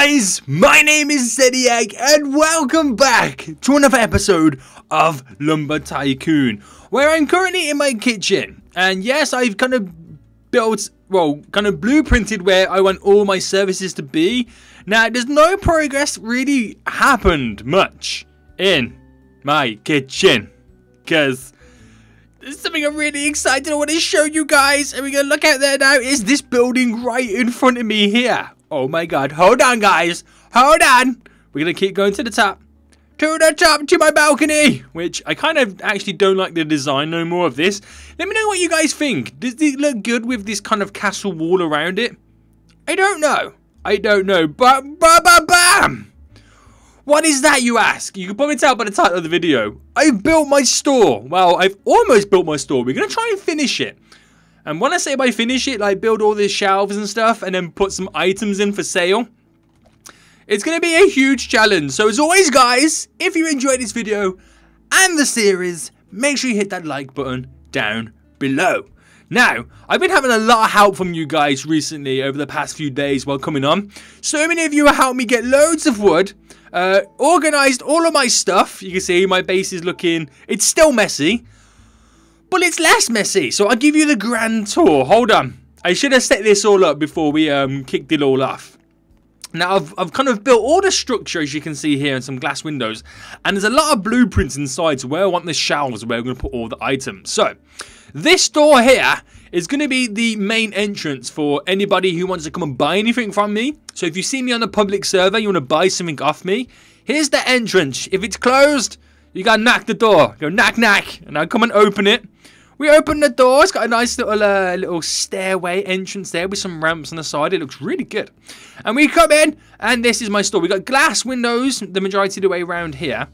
guys, my name is Seniac and welcome back to another episode of Lumber Tycoon where I'm currently in my kitchen. And yes I've kind of built, well kind of blueprinted where I want all my services to be. Now there's no progress really happened much in my kitchen because there's something I'm really excited. I want to show you guys. And we're going to look out there now. Is this building right in front of me here. Oh my god. Hold on, guys. Hold on. We're going to keep going to the top. To the top, to my balcony. Which, I kind of actually don't like the design no more of this. Let me know what you guys think. Does it look good with this kind of castle wall around it? I don't know. I don't know. But, ba ba bam! What is that, you ask? You can probably tell by the title of the video. I've built my store. Well, I've almost built my store. We're going to try and finish it. And when I say by finish it, like build all these shelves and stuff and then put some items in for sale, it's going to be a huge challenge. So as always, guys, if you enjoyed this video and the series, make sure you hit that like button down below. Now, I've been having a lot of help from you guys recently over the past few days while coming on. So many of you have helped me get loads of wood, uh, organised all of my stuff. You can see my base is looking, it's still messy. But it's less messy, so I'll give you the grand tour. Hold on. I should have set this all up before we um, kicked it all off. Now, I've, I've kind of built all the structure, as you can see here, and some glass windows. And there's a lot of blueprints inside, so where I want the shelves, where I'm going to put all the items. So, this door here is going to be the main entrance for anybody who wants to come and buy anything from me. So, if you see me on a public server, you want to buy something off me, here's the entrance. If it's closed, you got to knock the door. Go knock, knock, and I'll come and open it. We open the door. It's got a nice little uh, little stairway entrance there with some ramps on the side. It looks really good. And we come in, and this is my store. We got glass windows the majority of the way around here.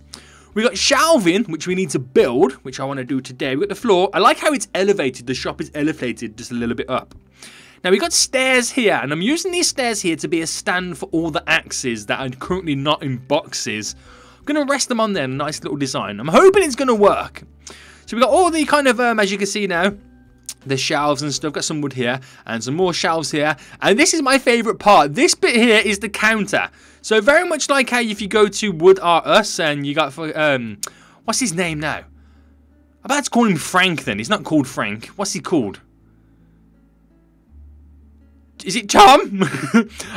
We got shelving, which we need to build, which I want to do today. We got the floor. I like how it's elevated. The shop is elevated just a little bit up. Now we got stairs here, and I'm using these stairs here to be a stand for all the axes that are currently not in boxes. I'm going to rest them on there, nice little design. I'm hoping it's going to work. We've got all the kind of, um, as you can see now, the shelves and stuff. Got some wood here and some more shelves here. And this is my favourite part. This bit here is the counter. So very much like how if you go to Wood R Us and you got, um, what's his name now? I'm about to call him Frank then. He's not called Frank. What's he called? Is it Tom?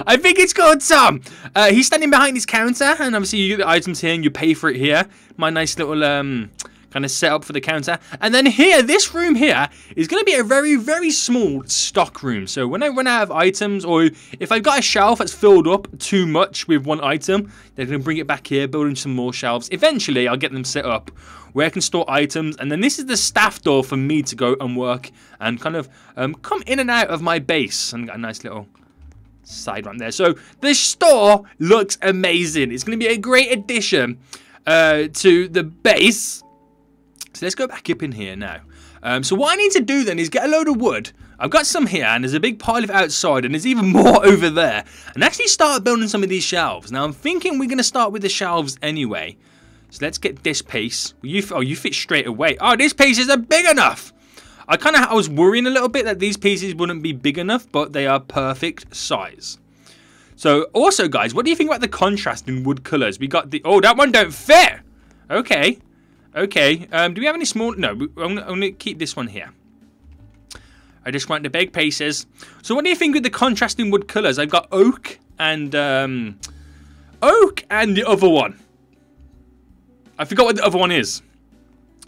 I think it's called Tom. Uh, he's standing behind his counter and obviously you get the items here and you pay for it here. My nice little, um, kind of set up for the counter. And then here, this room here is going to be a very, very small stock room. So when I run out of items or if I've got a shelf that's filled up too much with one item, they're going to bring it back here, building some more shelves. Eventually, I'll get them set up where I can store items. And then this is the staff door for me to go and work and kind of um, come in and out of my base. And got a nice little side ramp there. So this store looks amazing. It's going to be a great addition uh, to the base so let's go back up in here now. Um, so what I need to do then is get a load of wood. I've got some here and there's a big pile of outside and there's even more over there. And actually start building some of these shelves. Now I'm thinking we're going to start with the shelves anyway. So let's get this piece. You, oh, you fit straight away. Oh, this piece isn't big enough. I kind of I was worrying a little bit that these pieces wouldn't be big enough, but they are perfect size. So also guys, what do you think about the contrast in wood colours? We got the, oh, that one don't fit. Okay. Okay, um, do we have any small... No, I'm, going to keep this one here. I just want the big pieces. So what do you think with the contrasting wood colours? I've got oak and... Um, oak and the other one. I forgot what the other one is.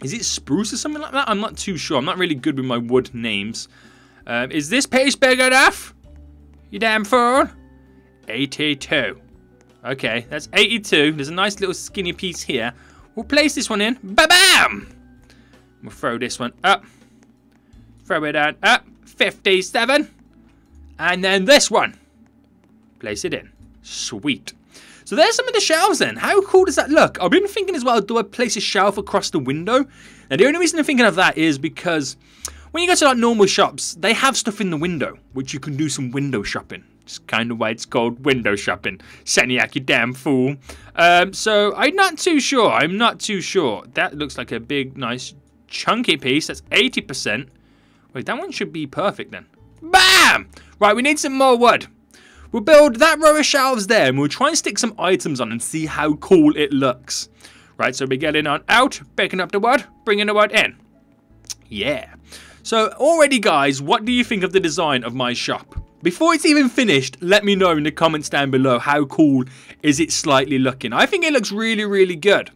Is it spruce or something like that? I'm not too sure. I'm not really good with my wood names. Um, is this piece big enough? You damn fool. 82. Okay, that's 82. There's a nice little skinny piece here. We'll place this one in. Ba-bam! We'll throw this one up. Throw it down. Up. 57. And then this one. Place it in. Sweet. So there's some of the shelves then. How cool does that look? I've been thinking as well, do I place a shelf across the window? And the only reason I'm thinking of that is because when you go to like normal shops, they have stuff in the window, which you can do some window shopping. It's kind of why it's called window shopping. Seniac, you damn fool. Um, so I'm not too sure. I'm not too sure. That looks like a big, nice, chunky piece. That's 80%. Wait, that one should be perfect then. Bam! Right, we need some more wood. We'll build that row of shelves there and we'll try and stick some items on and see how cool it looks. Right, so we're getting on out, picking up the wood, bringing the wood in. Yeah. So already guys, what do you think of the design of my shop? Before it's even finished, let me know in the comments down below how cool is it slightly looking. I think it looks really, really good.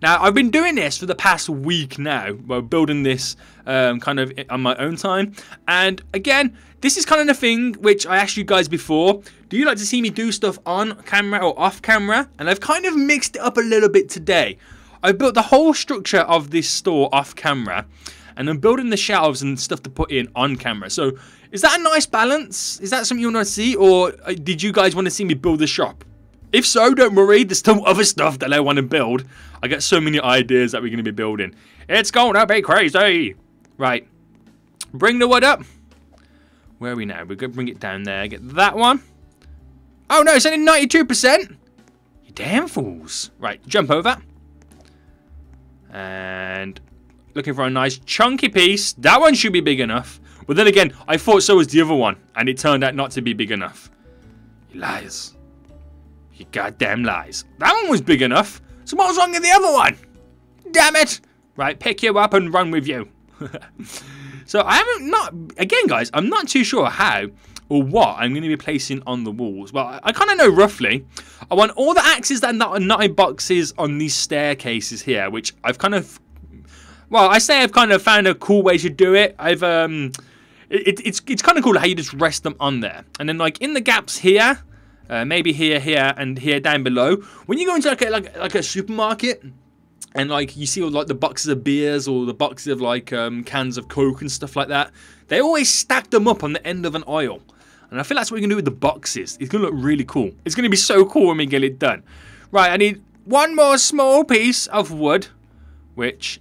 Now, I've been doing this for the past week now, well, building this um, kind of on my own time. And again, this is kind of the thing which I asked you guys before. Do you like to see me do stuff on camera or off camera? And I've kind of mixed it up a little bit today. I built the whole structure of this store off camera. And I'm building the shelves and stuff to put in on camera. So, is that a nice balance? Is that something you want to see? Or uh, did you guys want to see me build the shop? If so, don't worry, there's still other stuff that I want to build. I got so many ideas that we're going to be building. It's going to be crazy. Right. Bring the wood up. Where are we now? We're going to bring it down there. Get that one. Oh no, it's only 92%. You damn fools. Right, jump over. And looking for a nice chunky piece. That one should be big enough. But then again, I thought so was the other one. And it turned out not to be big enough. You liars. You goddamn lies. That one was big enough. So what was wrong with the other one? Damn it. Right, pick you up and run with you. so I haven't not again guys, I'm not too sure how or what I'm going to be placing on the walls. Well, I, I kind of know roughly. I want all the axes that are not in boxes on these staircases here, which I've kind of well, I say I've kind of found a cool way to do it. I've um it, it's it's kind of cool how you just rest them on there. And then like in the gaps here, uh, maybe here, here, and here down below. When you go into like a, like, like a supermarket, and like you see all like the boxes of beers or the boxes of like um, cans of coke and stuff like that, they always stack them up on the end of an aisle. And I feel that's what we're gonna do with the boxes. It's gonna look really cool. It's gonna be so cool when we get it done. Right, I need one more small piece of wood, which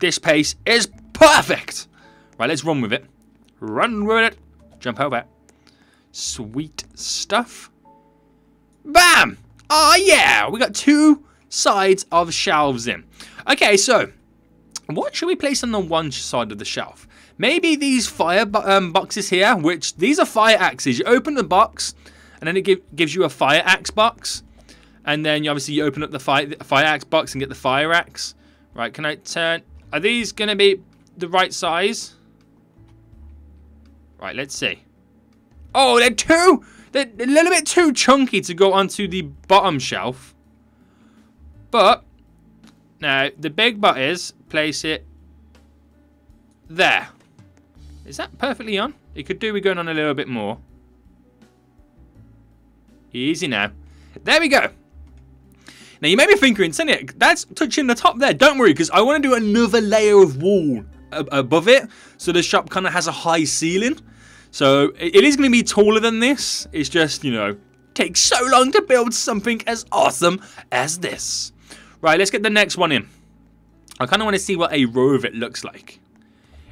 this pace is perfect. Right, let's run with it. Run with it. Jump over. Sweet stuff. Bam! Oh yeah, we got two sides of shelves in. Okay, so what should we place on the one side of the shelf? Maybe these fire um, boxes here, which these are fire axes. You open the box, and then it give, gives you a fire axe box. And then you obviously you open up the fire, fire axe box and get the fire axe. Right, can I turn... Are these going to be the right size? Right, let's see. Oh, they're too... They're a little bit too chunky to go onto the bottom shelf. But, now, the big but is, place it there. Is that perfectly on? It could do with going on a little bit more. Easy now. There we go. Now, you may be thinking, Sonny, that's touching the top there. Don't worry, because I want to do another layer of wall above it. So the shop kind of has a high ceiling. So it is going to be taller than this. It's just, you know, takes so long to build something as awesome as this. Right, let's get the next one in. I kind of want to see what a row of it looks like.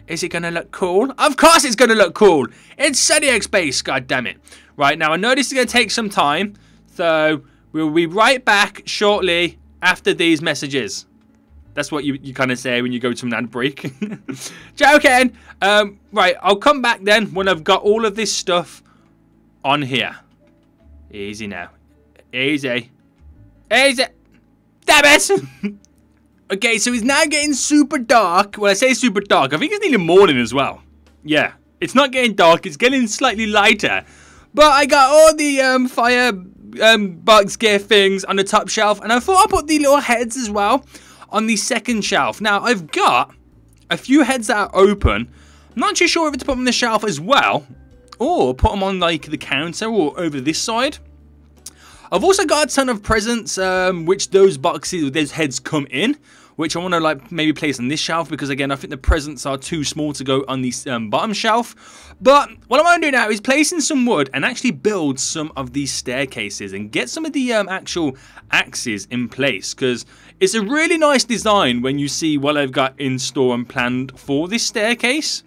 Is it going to look cool? Of course it's going to look cool. It's Zodiac Space, god damn it. Right, now I know this is going to take some time. So we'll be right back shortly after these messages. That's what you, you kind of say when you go to an ad break. Joking. Um, right, I'll come back then when I've got all of this stuff on here. Easy now. Easy. Easy. Damn it! okay, so it's now getting super dark. When I say super dark. I think it's nearly morning as well. Yeah. It's not getting dark. It's getting slightly lighter. But I got all the um, fire um, bugs gear things on the top shelf. And I thought I'd put the little heads as well on the second shelf. Now, I've got a few heads that are open. I'm not too sure whether to put them on the shelf as well, or put them on like the counter or over this side. I've also got a ton of presents, um, which those boxes, those heads come in which I want to like maybe place on this shelf because again I think the presents are too small to go on the um, bottom shelf. But what I want to do now is place in some wood and actually build some of these staircases and get some of the um, actual axes in place because it's a really nice design when you see what I've got in store and planned for this staircase.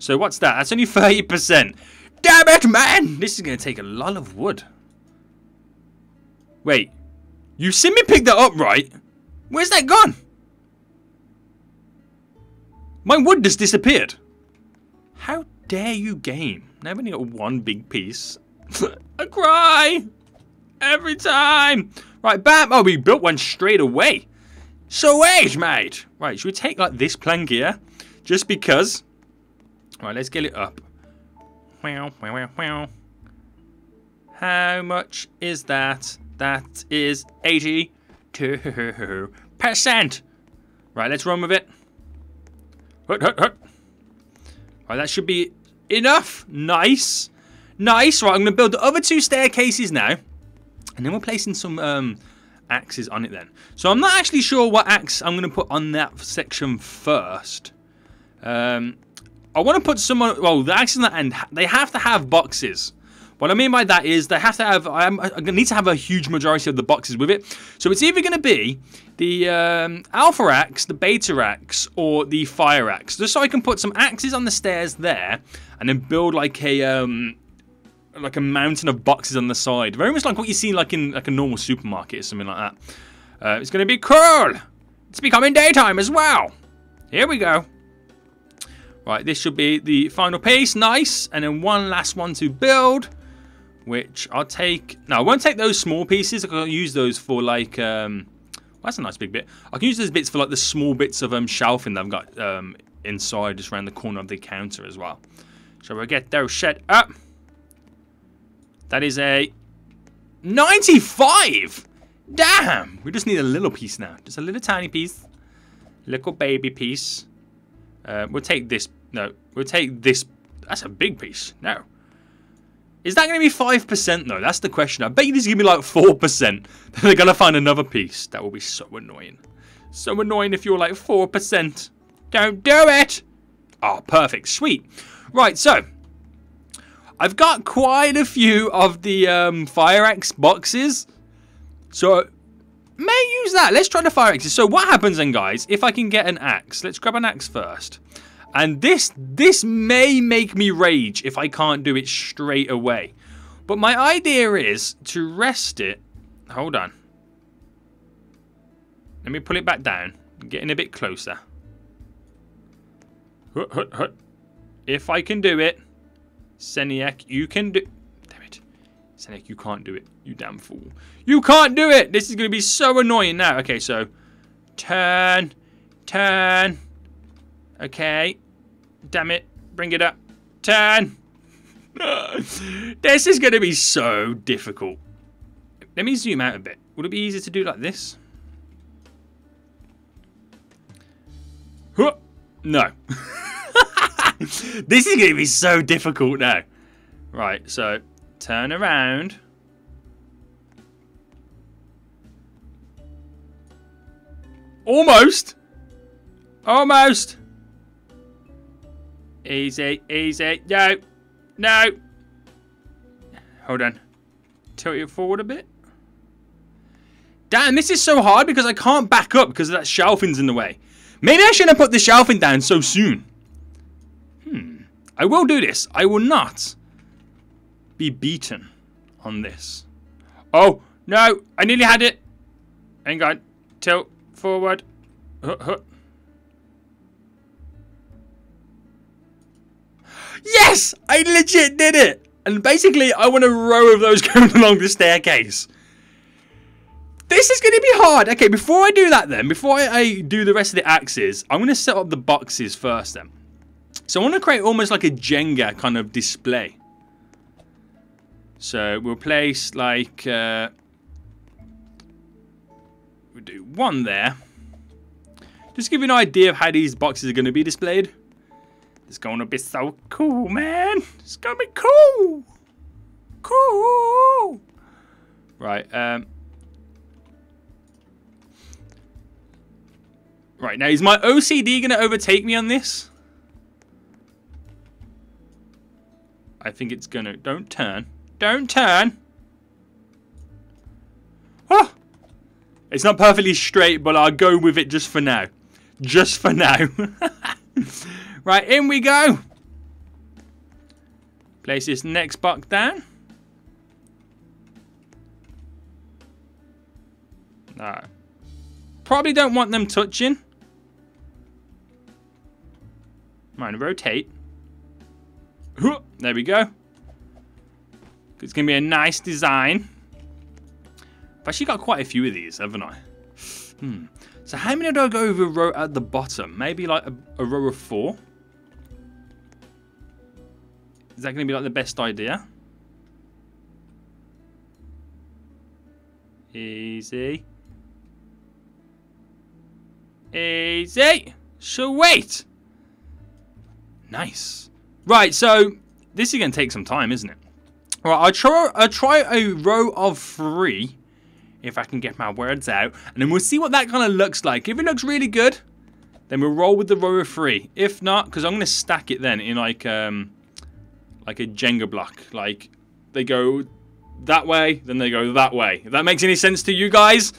So what's that? That's only 30%. Damn it, man! This is going to take a lot of wood. Wait. You see me pick that up, right? Where's that gone? My wood just disappeared. How dare you game? Now I've only got one big piece. I cry every time. Right, bam. Oh, we built one straight away. So wait, mate. Right, should we take like this plank here? Just because. Right, let's get it up. Wow, wow, wow, wow. How much is that? That is 82%. Right, let's run with it. Hut, hut, hut. Right, that should be enough. Nice. Nice. Right, I'm going to build the other two staircases now. And then we're placing some um, axes on it then. So I'm not actually sure what axe I'm going to put on that section first. Um, I want to put some, well, the axes on the end, they have to have boxes. What I mean by that is they have to have, I'm, to need to have a huge majority of the boxes with it. So it's either going to be the um, Alpha Axe, the Beta Axe, or the Fire Axe. Just so I can put some axes on the stairs there and then build like a, um, like a mountain of boxes on the side. Very much like what you see like in like a normal supermarket or something like that. Uh, it's going to be cool. It's becoming daytime as well. Here we go. Right, this should be the final piece. Nice. And then one last one to build. Which I'll take... No, I won't take those small pieces. I can use those for like... Um, well, that's a nice big bit. I can use those bits for like the small bits of um, shelving that I've got um, inside just around the corner of the counter as well. So we'll get those set up. That is a 95! Damn! We just need a little piece now. Just a little tiny piece. Little baby piece. Uh, we'll take this. No, we'll take this. That's a big piece. No. Is that going to be 5% though? That's the question. I bet you this is going to be like 4%. They're going to find another piece. That will be so annoying. So annoying if you're like 4%. Don't do it! Oh, perfect. Sweet. Right, so. I've got quite a few of the um, Fire Axe boxes. So, may use that. Let's try the Fire Axes. So what happens then, guys, if I can get an axe? Let's grab an axe first. And this this may make me rage if I can't do it straight away. But my idea is to rest it. Hold on. Let me pull it back down. Getting a bit closer. Hut, hut, hut. If I can do it, Seniac, you can do... Damn it. Seniac, you can't do it. You damn fool. You can't do it! This is going to be so annoying now. Okay, so... Turn. Turn. Okay. Damn it. Bring it up. Turn. this is going to be so difficult. Let me zoom out a bit. Would it be easier to do like this? No. this is going to be so difficult now. Right, so turn around. Almost. Almost. Easy, easy. No, no. Hold on. Tilt it forward a bit. Damn, this is so hard because I can't back up because that shelving's in the way. Maybe I shouldn't have put the shelving down so soon. Hmm. I will do this. I will not be beaten on this. Oh, no. I nearly had it. Hang on. Tilt forward. Huh, huh. Yes! I legit did it! And basically, I want a row of those going along the staircase. This is going to be hard. Okay, before I do that then, before I, I do the rest of the axes, I'm going to set up the boxes first then. So I want to create almost like a Jenga kind of display. So we'll place like... Uh, we'll do one there. Just give you an idea of how these boxes are going to be displayed. It's to be so cool, man. It's to be cool. Cool. Right. Um. Right, now is my OCD to overtake me on this? I think it's to... Don't turn. Don't turn. Oh! It's not perfectly straight, but I'll go with it just for now. Just for now. Right, in we go. Place this next box down. No. Probably don't want them touching. Mind rotate. There we go. It's going to be a nice design. I've actually got quite a few of these, haven't I? Hmm. So how many do I go over row at the bottom? Maybe like a, a row of four? Is that going to be like the best idea? Easy. Easy. Sweet. Nice. Right, so this is going to take some time, isn't it? All right, I'll try, I'll try a row of three if I can get my words out. And then we'll see what that kind of looks like. If it looks really good, then we'll roll with the row of three. If not, because I'm going to stack it then in like um, like a Jenga block. Like they go that way, then they go that way. If that makes any sense to you guys,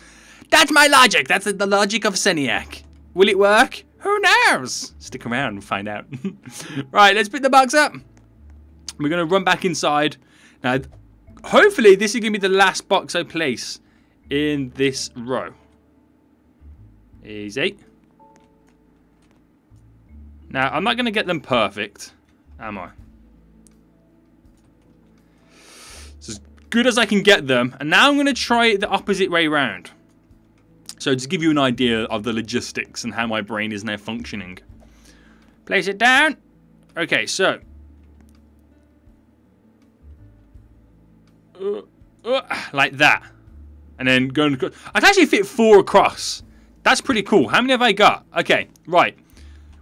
that's my logic. That's the logic of Seniac. Will it work? Who knows? Stick around and find out. right, let's pick the box up. We're going to run back inside. Now, hopefully this is going to be the last box I place in this row. Easy. Now, I'm not going to get them perfect, am I? Good as I can get them. And now I'm going to try it the opposite way round. So to give you an idea of the logistics and how my brain is now functioning. Place it down. Okay, so. Uh, uh, like that. And then go and... I can actually fit four across. That's pretty cool. How many have I got? Okay, right.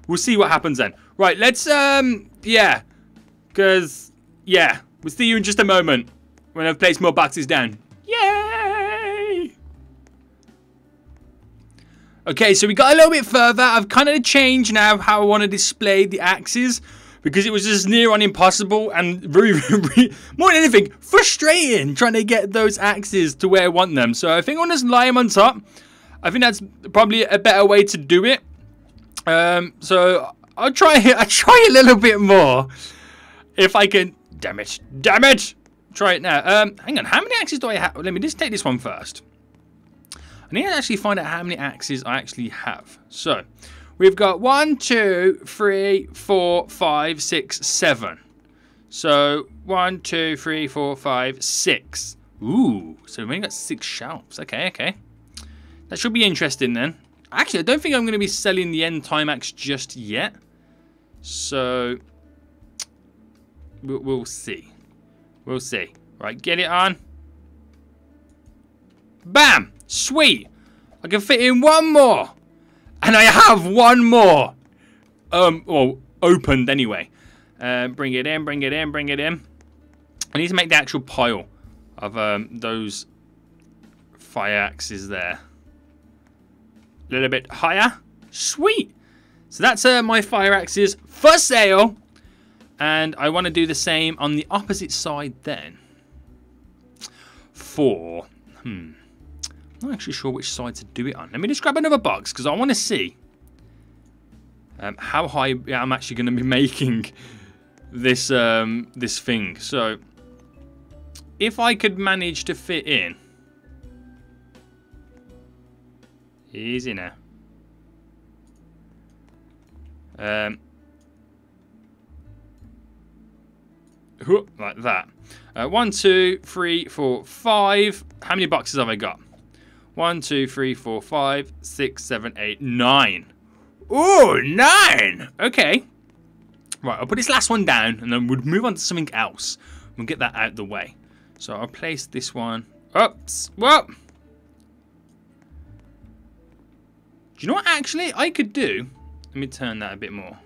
We'll see what happens then. Right, let's, um, yeah. Because, yeah. We'll see you in just a moment when I've placed more boxes down. Yay! Okay, so we got a little bit further. I've kind of changed now how I want to display the axes because it was just near on impossible and very, very, more than anything, frustrating trying to get those axes to where I want them. So I think I'm just lie them on top. I think that's probably a better way to do it. Um, so I'll try, I'll try a little bit more if I can. Damn it! Damn it! Try it now. Um, hang on. How many axes do I have? Let me just take this one first. I need to actually find out how many axes I actually have. So, we've got one, two, three, four, five, six, seven. So, one, two, three, four, five, six. Ooh, so we've only got six shelves. Okay, okay. That should be interesting then. Actually, I don't think I'm going to be selling the End Times axe just yet. So, we'll see. We'll see. Right, get it on. Bam! Sweet! I can fit in one more. And I have one more. Um, well, opened anyway. Uh, bring it in, bring it in, bring it in. I need to make the actual pile of um, those fire axes there a little bit higher. Sweet. So that's uh, my fire axes for sale. And I want to do the same on the opposite side then. Four. hmm, I'm not actually sure which side to do it on. Let me just grab another box because I want to see um, how high I'm actually going to be making this um, this thing. So, if I could manage to fit in Easy now. Um, like that. Uh, one, two, three, four, five. How many boxes have I got? One, two, three, four, five, six, seven, eight, nine. Oh, nine! Okay. Right, I'll put this last one down and then we'll move on to something else. We'll get that out the way. So I'll place this one. Oops. Whoa! Do you know what actually I could do? Let me turn that a bit more.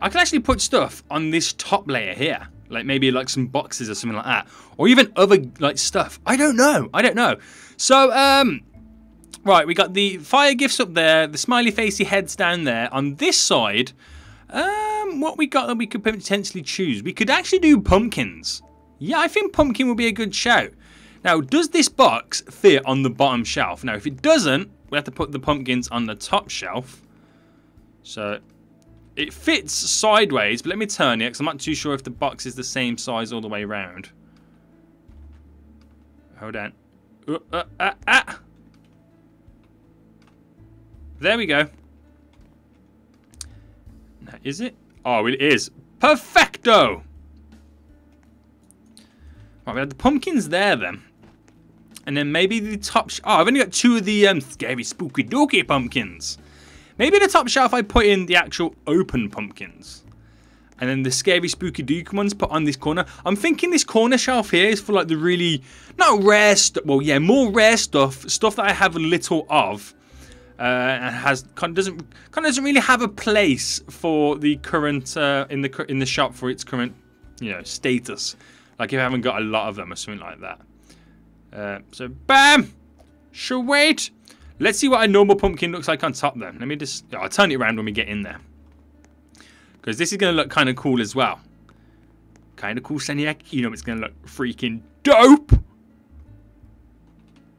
I can actually put stuff on this top layer here. Like maybe like some boxes or something like that. Or even other like stuff. I don't know. I don't know. So, um, right, we got the fire gifts up there. The smiley facey heads down there. On this side, um, what we got that we could potentially choose? We could actually do pumpkins. Yeah, I think pumpkin would be a good shout. Now, does this box fit on the bottom shelf? Now, if it doesn't, we have to put the pumpkins on the top shelf. So, it fits sideways, but let me turn it, because I'm not too sure if the box is the same size all the way around. Hold on. Uh, uh, uh, uh. There we go. Now, is it? Oh, it is. Perfecto! Right, we have the pumpkins there then. And then maybe the top... oh, I've only got two of the um, scary spooky dooky pumpkins. Maybe the top shelf I put in the actual open pumpkins. And then the scary spooky dooky ones put on this corner. I'm thinking this corner shelf here is for like the really... Not rare stuff. Well, yeah, more rare stuff. Stuff that I have a little of. Uh, and has kind of doesn't kind of doesn't really have a place for the current uh, in the in the shop for its current you know status. Like if I haven't got a lot of them or something like that. Uh, so, bam! wait. Let's see what a normal pumpkin looks like on top then. Let me just... I'll turn it around when we get in there. Because this is going to look kind of cool as well. Kind of cool, Seniac. You know it's going to look freaking dope.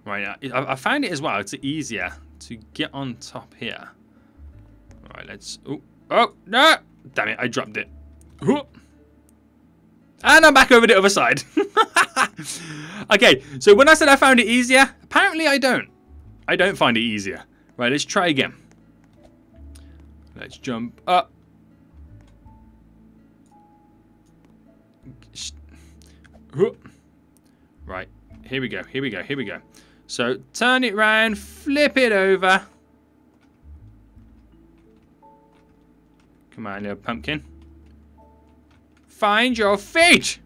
Right, I, I found it as well. It's easier to get on top here. Alright, let's... Oh, oh, no! Damn it, I dropped it. And I'm back over the other side. okay, so when I said I found it easier, apparently I don't. I don't find it easier. Right, let's try again. Let's jump up. Right, here we go, here we go, here we go. So turn it round, flip it over. Come on, little pumpkin. Find your feet!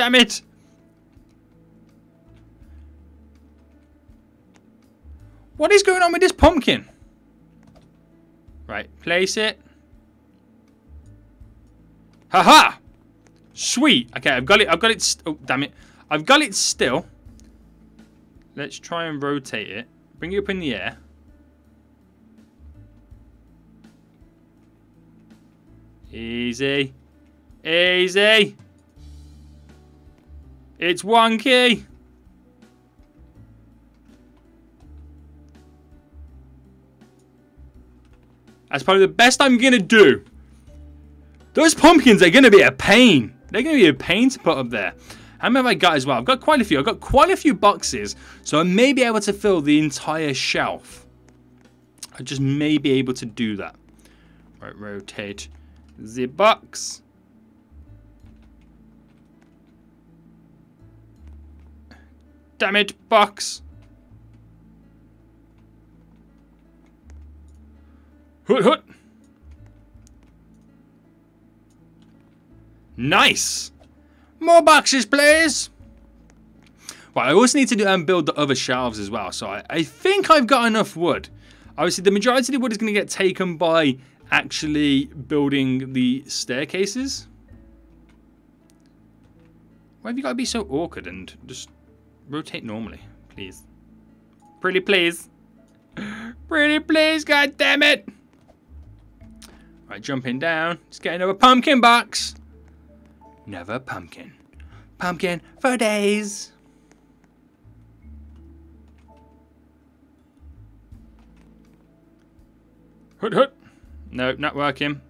Damn it! What is going on with this pumpkin? Right, place it. Haha! -ha! Sweet. Okay, I've got it. I've got it. Oh, damn it. I've got it still. Let's try and rotate it. Bring it up in the air. Easy. Easy. It's wonky. That's probably the best I'm going to do. Those pumpkins are going to be a pain. They're going to be a pain to put up there. How many have I got as well? I've got quite a few. I've got quite a few boxes. So I may be able to fill the entire shelf. I just may be able to do that. Right, rotate the box. Damn it, box. Hoot hoot. Nice. More boxes, please. Right, I also need to do, um, build the other shelves as well. So I, I think I've got enough wood. Obviously, the majority of the wood is going to get taken by actually building the staircases. Why have you got to be so awkward and just rotate normally, please? Pretty please. Pretty please, god damn it. Right, jumping down. Let's get another pumpkin box. Never pumpkin. Pumpkin for days. Hoot hoot. No, not working.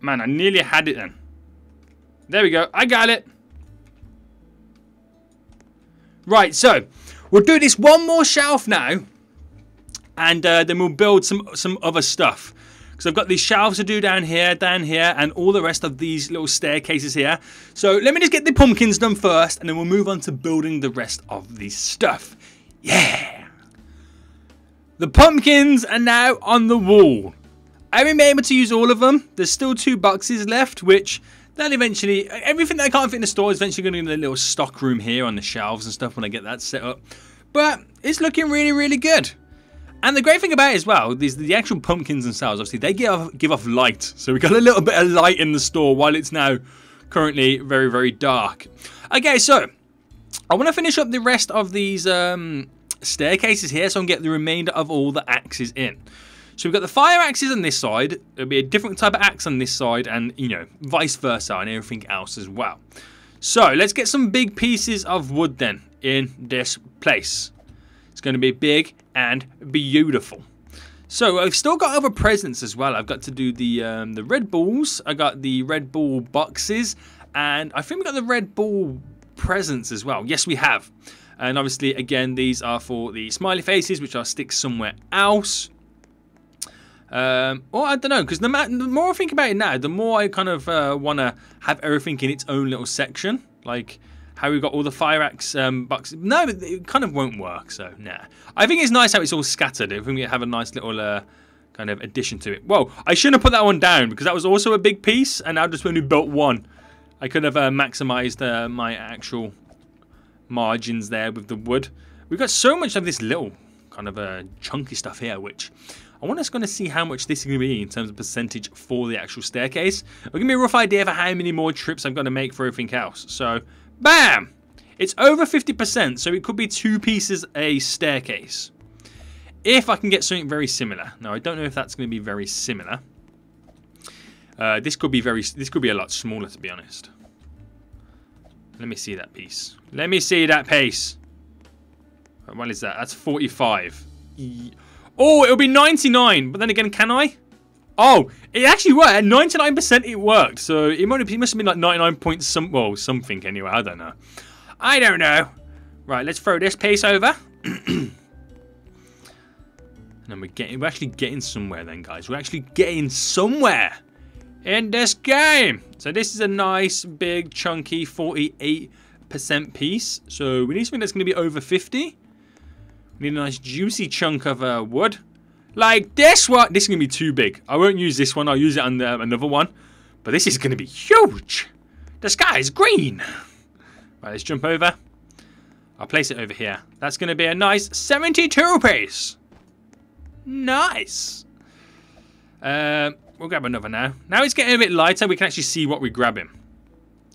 Man, I nearly had it then. There we go. I got it. Right, so we'll do this one more shelf now. And uh, then we'll build some, some other stuff. Because I've got these shelves to do down here, down here, and all the rest of these little staircases here. So let me just get the pumpkins done first, and then we'll move on to building the rest of the stuff. Yeah! The pumpkins are now on the wall. I able to use all of them. There's still two boxes left, which then eventually, everything that I can't fit in the store is eventually going to be in a little stock room here on the shelves and stuff when I get that set up. But it's looking really, really good. And the great thing about it as well is the actual pumpkins themselves, obviously, they give off, give off light. So we got a little bit of light in the store while it's now currently very, very dark. Okay, so I want to finish up the rest of these um, staircases here, so I can get the remainder of all the axes in. So we've got the fire axes on this side, there'll be a different type of axe on this side, and, you know, vice versa, and everything else as well. So, let's get some big pieces of wood then, in this place. It's going to be big and beautiful. So I've still got other presents as well. I've got to do the um, the Red Bulls. I got the Red Bull boxes, and I think we got the Red Bull presents as well. Yes, we have. And obviously, again, these are for the smiley faces, which I'll stick somewhere else. Um, I don't know, because the, the, more I think about it now, the more I kind of uh, want to have everything in its own little section. Like how we got all the fire axe um, boxes. No, it kind of won't work, so nah. I think it's nice how it's all scattered. If we have a nice little uh, kind of addition to it. Whoa, I shouldn't have put that one down because that was also a big piece, and I just only built one. I could have uh, maximized uh, my actual margins there with the wood. We've got so much of this little kind of uh, chunky stuff here, which I want us going to see how much this is going to be in terms of percentage for the actual staircase. It'll give me a rough idea for how many more trips I'm going to make for everything else. So, bam! It's over 50%, so it could be two pieces a staircase. If I can get something very similar. Now, I don't know if that's going to be very similar. Uh, this could be very. This could be a lot smaller, to be honest. Let me see that piece. Let me see that piece. What is that? That's 45. Oh, it'll be 99. But then again, can I? Oh, it actually worked. At 99% it worked. So it, must have been like 99 point some, well, something anyway. I don't know. I don't know. Right, let's throw this piece over. and then we're getting, we're actually getting somewhere then, guys. We're actually getting somewhere in this game. So this is a nice, big, chunky 48% piece. So we need something that's going to be over 50. Need a nice, juicy chunk of uh, wood. Like this one. This is going to be too big. I won't use this one. I'll use it on the, another one. But this is going to be huge. The sky is green. Right, let's jump over. I'll place it over here. That's going to be a nice 72 piece. Nice. Um, We'll grab another now. Now it's getting a bit lighter. We can actually see what we're grabbing.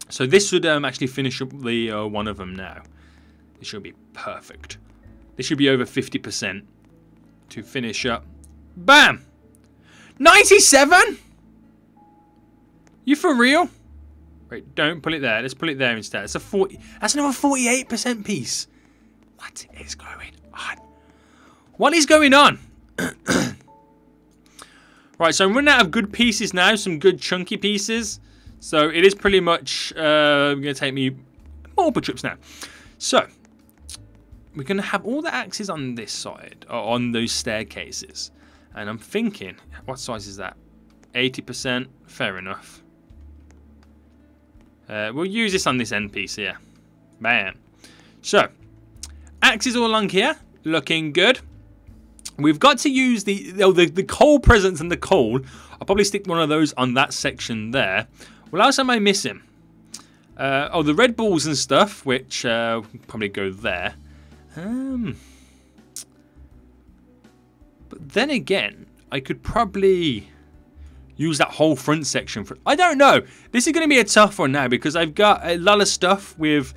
So this would um, actually finish up the uh, one of them now. This should be perfect. This should be over 50% to finish up. Bam! 97? You for real? Wait, don't pull it there. Let's pull it there instead. It's a 40. That's another 48% piece. What is going on? What is going on? Right, so I'm running out of good pieces now, some good chunky pieces. So it is pretty much uh, going to take me multiple trips now. So we're going to have all the axes on this side, or on those staircases. And I'm thinking, what size is that? 80%, fair enough. Uh, we'll use this on this end piece here. Bam. So, axes all along here, looking good. We've got to use the, oh, the the coal presents and the coal. I'll probably stick one of those on that section there. What else am I missing? Uh, oh, the Red balls and stuff, which uh, probably go there. Um, but then again, I could probably use that whole front section for. I don't know. This is going to be a tough one now because I've got a lot of stuff with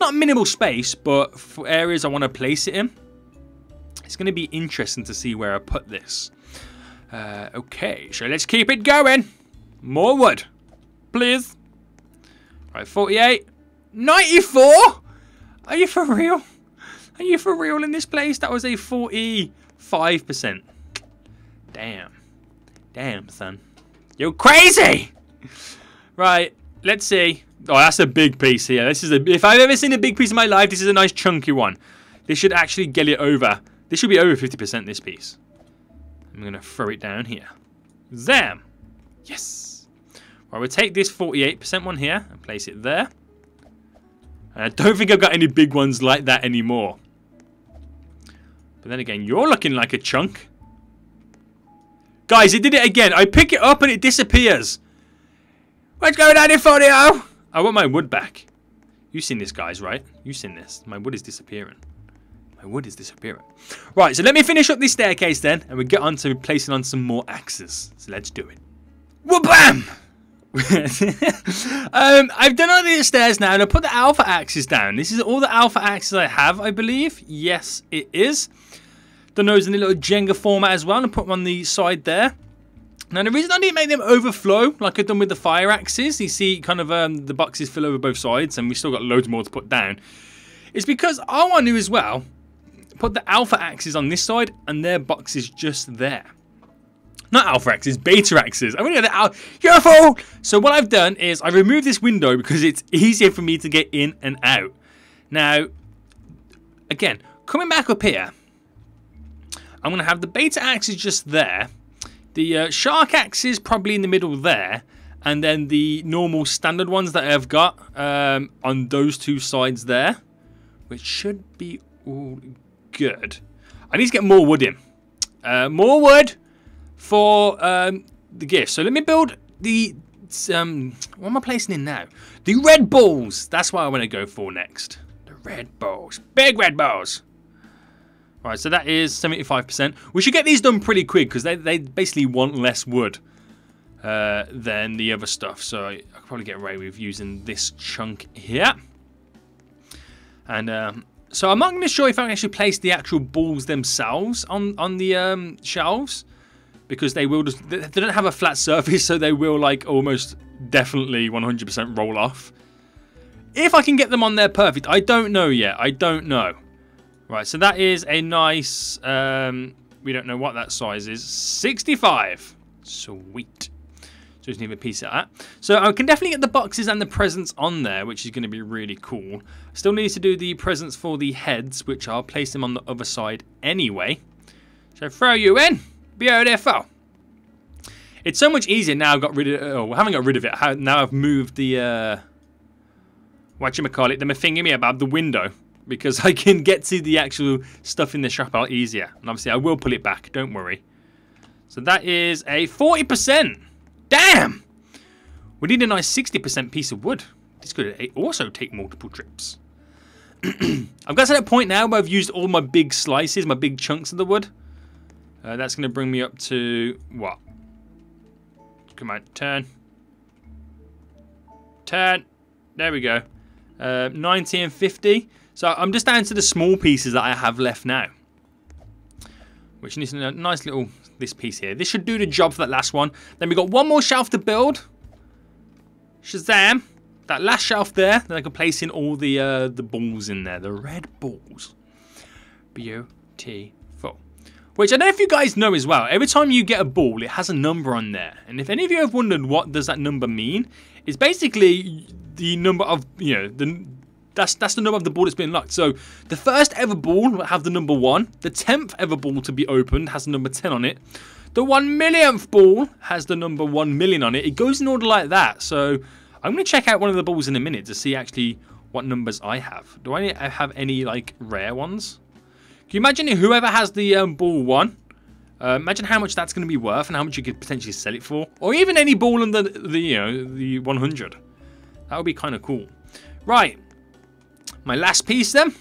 not minimal space, but for areas I want to place it in. It's going to be interesting to see where I put this. Uh, okay, so let's keep it going. More wood, please. Right, 48. 94? Are you for real? Are you for real in this place? That was a 45%. Damn. Damn, son. You're crazy! Right, let's see. Oh, that's a big piece here. This is a, if I've ever seen a big piece in my life, this is a nice chunky one. This should actually get it over this should be over 50% this piece. I'm going to throw it down here. Zam! Yes! Right, we'll take this 48% one here and place it there. And I don't think I've got any big ones like that anymore. But then again, you're looking like a chunk. Guys, it did it again. I pick it up and it disappears. What's going on in Folio? I want my wood back. You've seen this, guys, right? You've seen this. My wood is disappearing. My wood is disappearing. Right, so let me finish up this staircase then, and we get on to placing on some more axes. So let's do it. Wha-bam! um, I've done all the stairs now, and I put the alpha axes down. This is all the alpha axes I have, I believe. Yes, it is. Done those in a little Jenga format as well, and put them on the side there. Now, the reason I didn't make them overflow, like I've done with the fire axes, you see kind of um, the boxes fill over both sides, and we still got loads more to put down, is because I want to as well put the alpha axes on this side and their boxes just there. Not alpha axes, beta axes. I'm gonna go You're a fool! So what I've done is I removed this window because it's easier for me to get in and out. Now, again, coming back up here, I'm gonna have the beta axes just there. The uh, shark axes probably in the middle there. And then the normal standard ones that I've got um, on those two sides there. Which should be all good. I need to get more wood in. Uh, more wood for um, the gift. So let me build the... Um, what am I placing in now? The red balls. That's what I want to go for next. The red balls. Big red balls. Right, so that is 75%. We should get these done pretty quick because they, they basically want less wood uh, than the other stuff. So I, I could probably get away with using this chunk here. And um, so I'm not to show if I can actually place the actual balls themselves on, on the um, shelves. Because they will just, they don't have a flat surface, so they will like almost definitely 100% roll off. If I can get them on there perfect, I don't know yet. I don't know. Right, so that is a nice, um, we don't know what that size is, 65. Sweet. So just need a piece of that. So I can definitely get the boxes and the presents on there, which is going to be really cool. Still need to do the presents for the heads, which I'll place them on the other side anyway. So throw you in. Beautiful. It's so much easier now I've got rid of oh, I haven't got rid of it. Now I've moved the, uh, whatchamacallit, the thingy me about the window because I can get to the actual stuff in the shop lot easier. And obviously I will pull it back, don't worry. So that is a 40%. Damn! We need a nice 60% piece of wood. This could also take multiple trips. I've got to that point now where I've used all my big slices, my big chunks of the wood. Uh, that's going to bring me up to, what? Come on, turn. Turn. There we go. Uh, 90 and 50. So I'm just down to the small pieces that I have left now. Which needs a nice little, this piece here. This should do the job for that last one. Then we got one more shelf to build. Shazam. That last shelf there, then I can place in all the uh, the balls in there. The red balls. Beautiful. Which I don't know if you guys know as well. Every time you get a ball, it has a number on there. And if any of you have wondered what does that number mean, it's basically the number of, you know, the that's that's the number of the ball that's been locked. So the first ever ball will have the number one. The tenth ever ball to be opened has the number ten on it. The one millionth ball has the number one million on it. It goes in order like that. So I'm going to check out one of the balls in a minute to see actually what numbers I have. Do I have any like rare ones? Can you imagine whoever has the um, ball one? Uh, imagine how much that's going to be worth and how much you could potentially sell it for, or even any ball in the the you know the 100. That would be kind of cool. Right, my last piece then.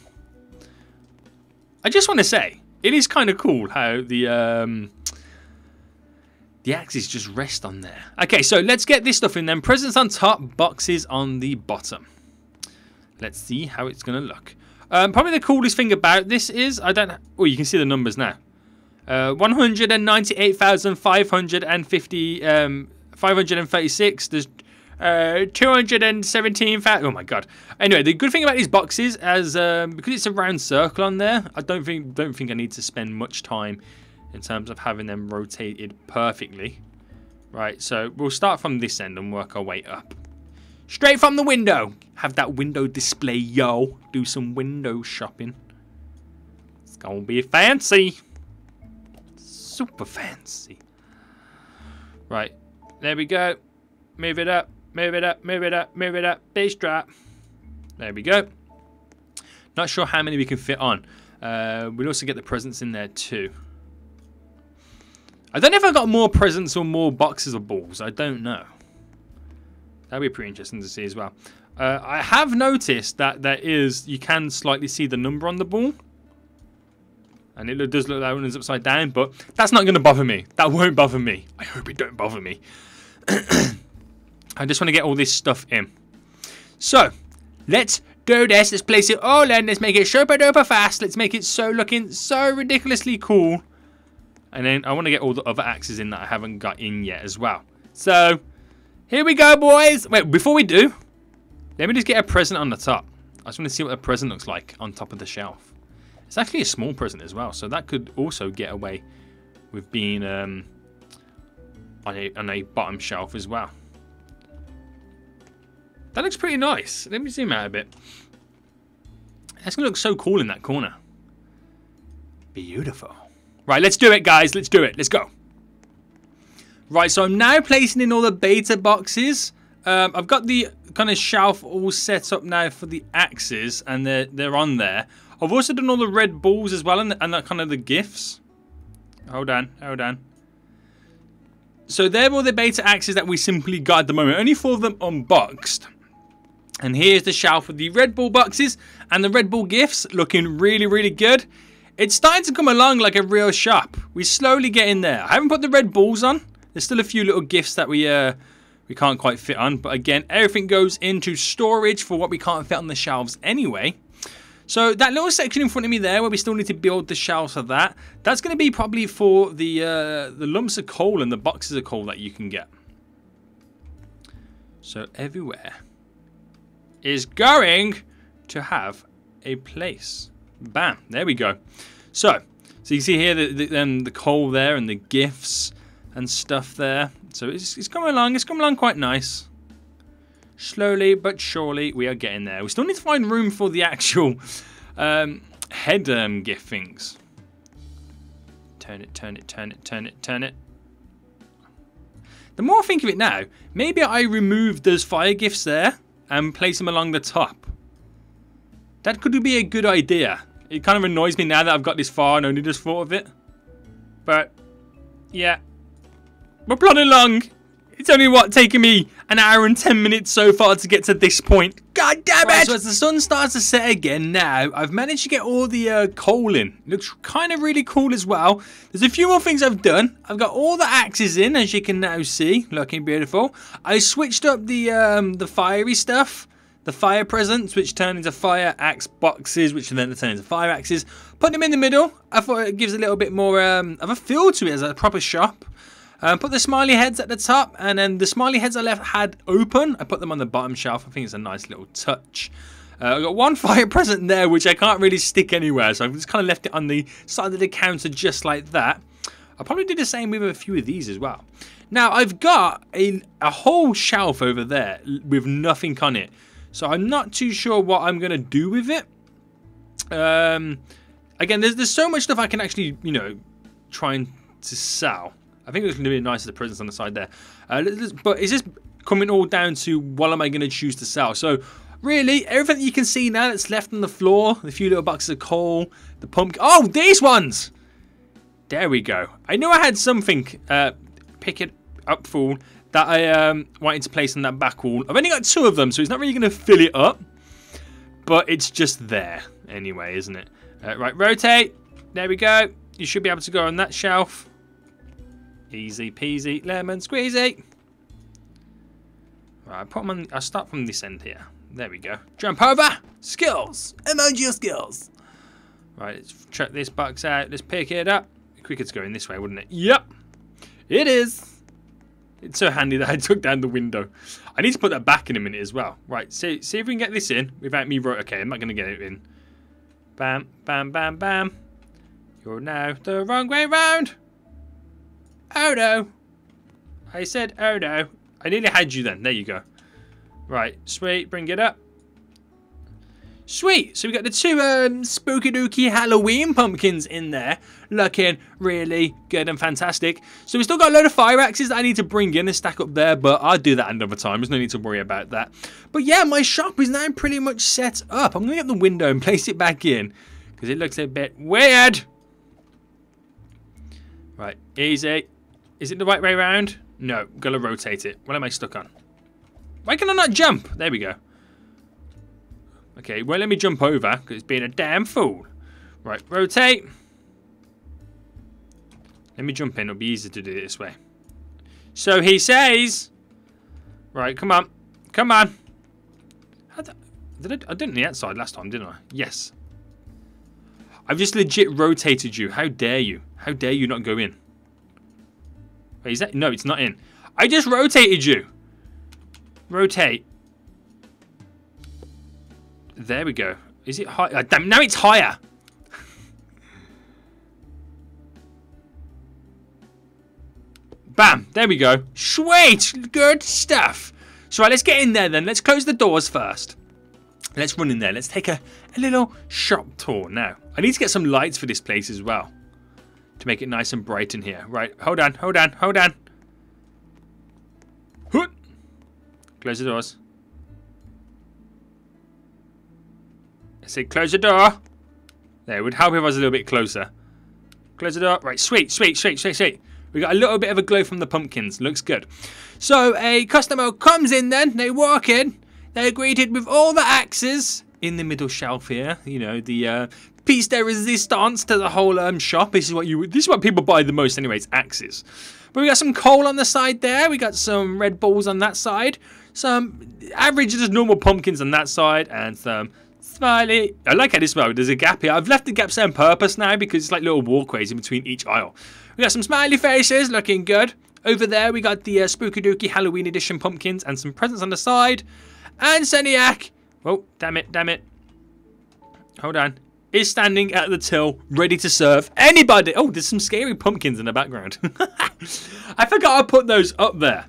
I just want to say, it is kind of cool how the um, the axes just rest on there. Okay, so let's get this stuff in then. Presents on top, boxes on the bottom. Let's see how it's going to look. Um, probably the coolest thing about this is, I don't, oh, you can see the numbers now. Uh, 198,550, um, 536. There's uh, 217,000. Oh my god. Anyway, the good thing about these boxes, is um, because it's a round circle on there, I don't think don't think I need to spend much time in terms of having them rotated perfectly. Right, so we'll start from this end and work our way up. Straight from the window. Have that window display, yo. Do some window shopping. It's gonna be fancy. Super fancy. Right, there we go. Move it up. Move it up, move it up, move it up. Bass drop. There we go. Not sure how many we can fit on. Uh, we'll also get the presents in there too. I don't know if I got more presents or more boxes of balls. I don't know. That'd be pretty interesting to see as well. Uh, I have noticed that there is, you can slightly see the number on the ball. And it does look like one is upside down, but that's not going to bother me. That won't bother me. I hope it don't bother me. I just want to get all this stuff in. So, let's do this. Let's place it all in. Let's make it super duper fast. Let's make it so looking so ridiculously cool. And then I want to get all the other axes in that I haven't got in yet as well. So, here we go, boys. Wait, before we do, let me just get a present on the top. I just want to see what a present looks like on top of the shelf. It's actually a small present as well, so that could also get away with being um, on a, on a bottom shelf as well. That looks pretty nice. Let me zoom out a bit. That's going to look so cool in that corner. Beautiful. Right, let's do it, guys. Let's do it. Let's go. Right, so I'm now placing in all the beta boxes. Um, I've got the kind of shelf all set up now for the axes, and they're, they're on there. I've also done all the red balls as well, and, and that kind of the gifts. Hold on, hold on. So they're all the beta axes that we simply got at the moment. Only four of them unboxed. And here's the shelf with the red ball boxes and the red ball gifts looking really, really good. It's starting to come along like a real shop. We slowly get in there. I haven't put the red balls on. There's still a few little gifts that we uh, we can't quite fit on. But again, everything goes into storage for what we can't fit on the shelves anyway. So that little section in front of me there where we still need to build the shelves for that, that's going to be probably for the, uh, the lumps of coal and the boxes of coal that you can get. So everywhere is going to have a place. Bam, there we go. So, so you see here the, the, the coal there and the gifts and stuff there. So it's, it's coming along, it's coming along quite nice. Slowly but surely we are getting there. We still need to find room for the actual um, head um, gift things. Turn it, turn it, turn it, turn it, turn it. The more I think of it now, maybe I remove those fire gifts there and place them along the top. That could be a good idea. It kind of annoys me now that I've got this far and only just thought of it. But, yeah. We're plodding along. It's only, what, taking me an hour and 10 minutes so far to get to this point. God damn it! Right, so as the sun starts to set again now, I've managed to get all the uh, coal in. Looks kind of really cool as well. There's a few more things I've done. I've got all the axes in, as you can now see. Looking beautiful. I switched up the, um, the fiery stuff the fire presents, which turn into fire axe boxes, which then turn into fire axes. Put them in the middle. I thought it gives a little bit more um, of a feel to it as a proper shop. Um, put the smiley heads at the top, and then the smiley heads I left had open. I put them on the bottom shelf. I think it's a nice little touch. Uh, I've got one fire present there, which I can't really stick anywhere, so I've just kind of left it on the side of the counter just like that. I'll probably do the same with a few of these as well. Now, I've got a, a whole shelf over there with nothing on it. So I'm not too sure what I'm going to do with it. Um, again, there's, there's so much stuff I can actually, you know, try and to sell. I think it's going to be nice as the presence on the side there. Uh, but is this coming all down to what am I going to choose to sell? So really, everything you can see now that's left on the floor, the few little boxes of coal, the pumpkin. Oh, these ones! There we go. I knew I had something. Uh, pick it up, fool that I um, wanted to place on that back wall. I've only got two of them, so it's not really going to fill it up. But it's just there anyway, isn't it? Uh, right, rotate. There we go. You should be able to go on that shelf. Easy peasy, lemon squeezy. Right, I put them on. I'll start from this end here. There we go. Jump over. Skills. Emoji skills. Right, let's check this box out. Let's pick it up. Quicker to go in this way, wouldn't it? Yep. It is. It's so handy that I took down the window. I need to put that back in a minute as well. Right, see, see if we can get this in without me... right. Okay, I'm not going to get it in. Bam, bam, bam, bam. You're now the wrong way round. Oh, no. I said, oh, no. I nearly had you then. There you go. Right, sweet. Bring it up. Sweet. So we got the two um, spooky dooky Halloween pumpkins in there. Looking really good and fantastic. So we still got a load of fire axes that I need to bring in and stack up there. But I'll do that another time. There's no need to worry about that. But yeah, my shop is now pretty much set up. I'm going to get the window and place it back in. Because it looks a bit weird. Right, easy. Is it the right way around? No, gotta rotate it. What am I stuck on? Why can I not jump? There we go. Okay, well, let me jump over because it's being a damn fool. Right, rotate. Let me jump in. It'll be easier to do it this way. So he says. Right, come on. Come on. Did I, I didn't the outside last time, didn't I? Yes. I've just legit rotated you. How dare you? How dare you not go in? Wait, is that? No, it's not in. I just rotated you. Rotate. There we go. Is it high? Oh, damn, now it's higher. Bam. There we go. Sweet. Good stuff. So right, let's get in there then. Let's close the doors first. Let's run in there. Let's take a, a little shop tour now. I need to get some lights for this place as well. To make it nice and bright in here. Right, hold on, hold on, hold on. Hoot. Close the doors. I said close the door. There, it would help if I was a little bit closer. Close the door. Right, sweet, sweet, sweet, sweet, sweet. We got a little bit of a glow from the pumpkins. Looks good. So a customer comes in then, they walk in, they're greeted with all the axes in the middle shelf here. You know, the uh, piece de resistance to the whole um, shop. This is what you this is what people buy the most anyways, axes. But we got some coal on the side there. We got some red balls on that side. Some average just normal pumpkins on that side and some smiley. I like how this smell. There's a gap here. I've left the gaps there on purpose now because it's like little walkways in between each aisle. We got some smiley faces looking good. Over there we got the uh, Spooky Dooky Halloween edition pumpkins and some presents on the side. And Seniac. Oh, damn it, damn it. Hold on. Is standing at the till, ready to serve anybody. Oh, there's some scary pumpkins in the background. I forgot I put those up there.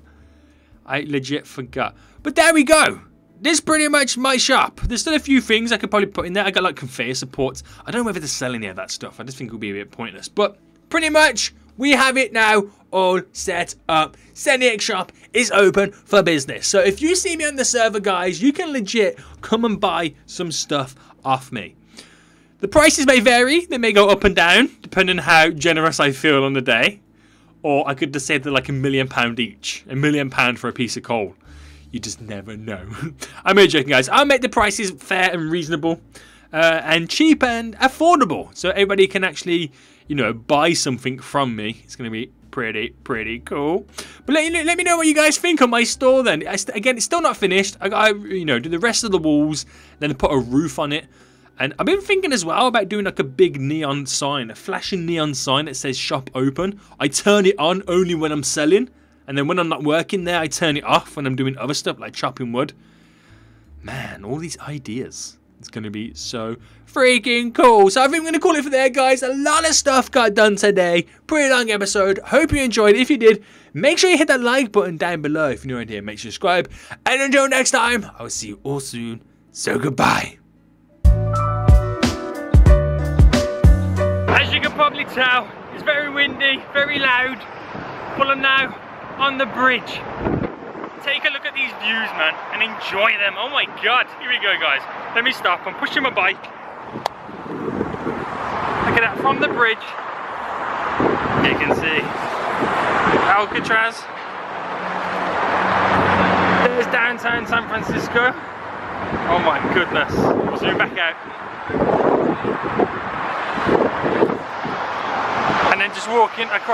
I legit forgot. But there we go. This is pretty much my shop. There's still a few things I could probably put in there. I got like conveyor supports. I don't know whether to sell any of that stuff. I just think it would be a bit pointless. But pretty much, we have it now all set up. Seniac Shop is open for business. So if you see me on the server, guys, you can legit come and buy some stuff off me. The prices may vary. They may go up and down, depending on how generous I feel on the day. Or I could just say they're like a million pound each. A million pound for a piece of coal. You just never know. I'm only joking, guys. I'll make the prices fair and reasonable. Uh, and cheap and affordable. So everybody can actually, you know, buy something from me. It's going to be pretty, pretty cool. But let, let me know what you guys think on my store then. I, again, it's still not finished. I got you know, do the rest of the walls, then put a roof on it. And I've been thinking as well about doing like a big neon sign, a flashing neon sign that says shop open. I turn it on only when I'm selling. And then when I'm not working there, I turn it off when I'm doing other stuff like chopping wood. Man, all these ideas. It's going to be so freaking cool. So I think I'm going to call it for there, guys. A lot of stuff got done today. Pretty long episode. Hope you enjoyed. If you did, make sure you hit that like button down below. If you're new here, make sure you subscribe. And until next time, I'll see you all soon. So goodbye. Can probably tell, it's very windy, very loud. But I'm now on the bridge take a look at these views, man, and enjoy them. Oh my God, here we go, guys. Let me stop, I'm pushing my bike. Look at that, from the bridge, you can see Alcatraz. There's downtown San Francisco. Oh my goodness. We'll zoom back out. And then just walking across